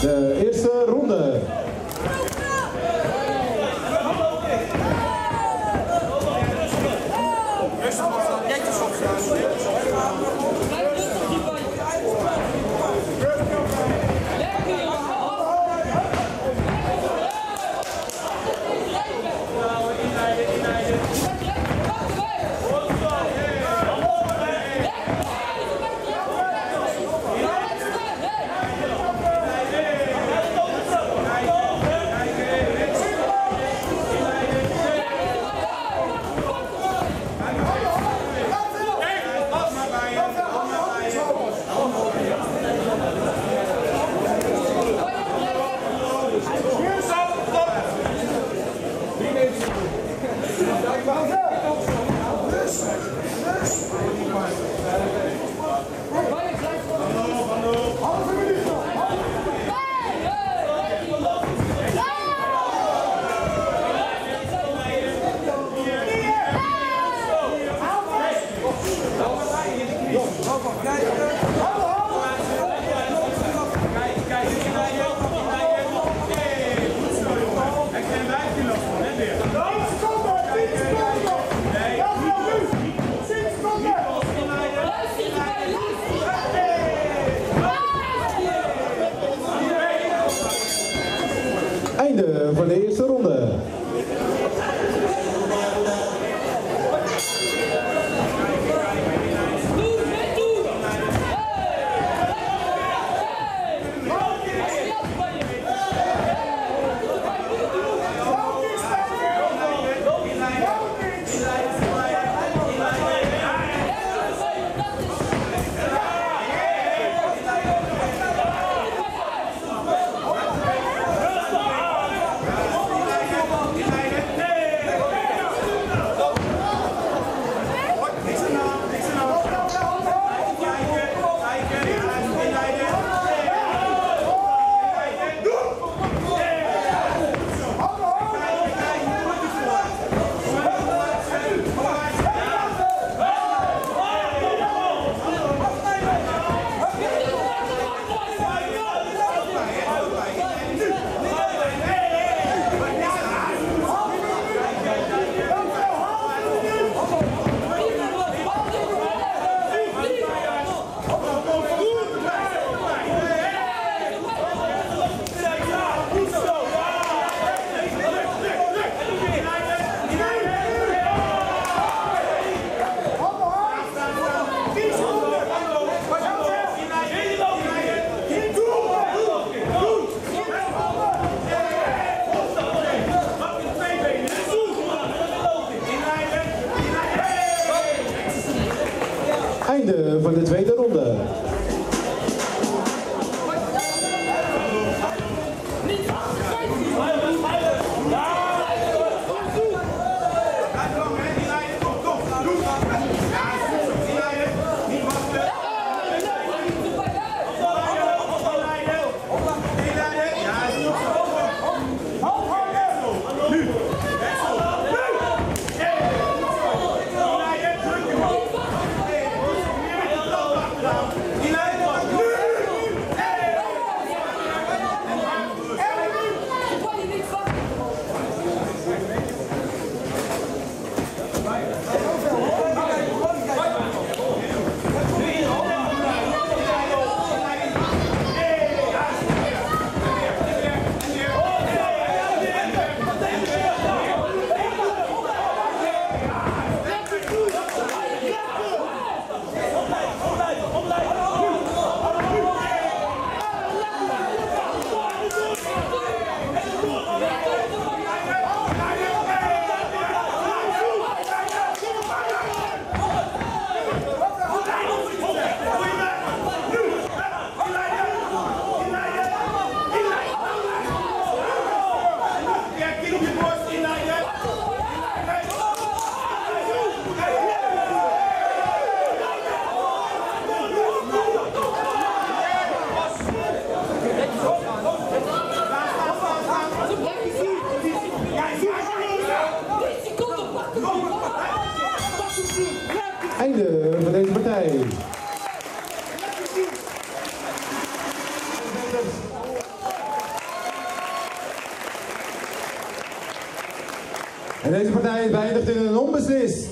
De eerste ronde. Einde van de eerste ronde. Eh, van de tweede ronde. Einde van deze partij. En deze partij beëindigt in een onbeslist.